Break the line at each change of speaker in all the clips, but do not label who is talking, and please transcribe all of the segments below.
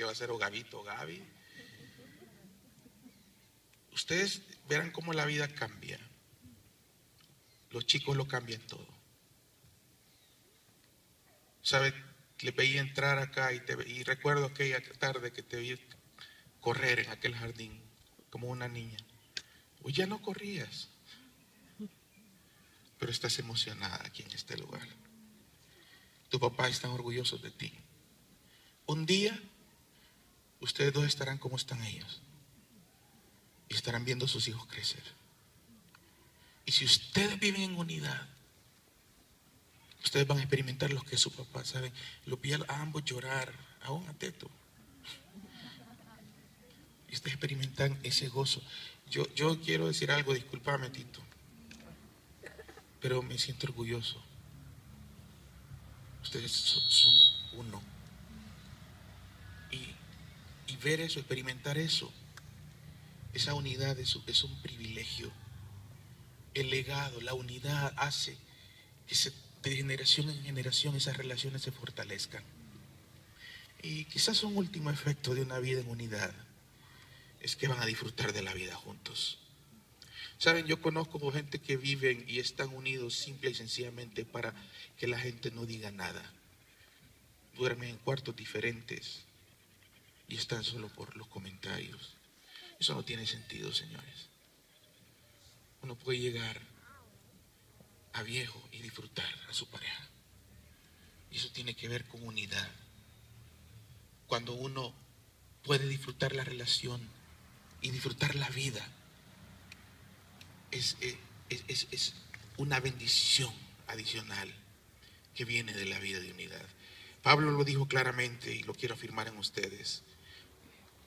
que va a ser o Gabito o Gaby. Ustedes verán cómo la vida cambia. Los chicos lo cambian todo. ¿Sabe? Le veía entrar acá y, te, y recuerdo aquella tarde que te vi correr en aquel jardín como una niña. Hoy ya no corrías, pero estás emocionada aquí en este lugar. Tu papá está orgulloso de ti. Un día ustedes dos estarán como están ellos y estarán viendo a sus hijos crecer. Y si ustedes viven en unidad, ustedes van a experimentar lo que su papá, ¿saben? Lo vi a ambos llorar, aún a Teto. Y ustedes experimentan ese gozo. Yo, yo quiero decir algo, discúlpame, Tito, pero me siento orgulloso. Ustedes son, uno. Ver eso, experimentar eso, esa unidad es, un privilegio. El legado, la unidad hace que de generación en generación esas relaciones se fortalezcan. Y quizás un último efecto de una vida en unidad es que van a disfrutar de la vida juntos. Saben, yo conozco gente que viven y están unidos simple y sencillamente para que la gente no diga nada. Duermen en cuartos diferentes y están solo por los comentarios. Eso no tiene sentido, señores. Uno puede llegar a viejo y disfrutar a su pareja. Y eso tiene que ver con unidad. Cuando uno puede disfrutar la relación y disfrutar la vida, es, es, es una bendición adicional que viene de la vida de unidad. Pablo lo dijo claramente y lo quiero afirmar en ustedes.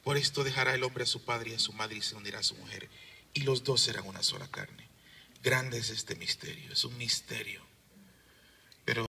Por esto dejará el hombre a su padre y a su madre y se unirá a su mujer. Y los dos serán una sola carne. Grande es este misterio, es un misterio.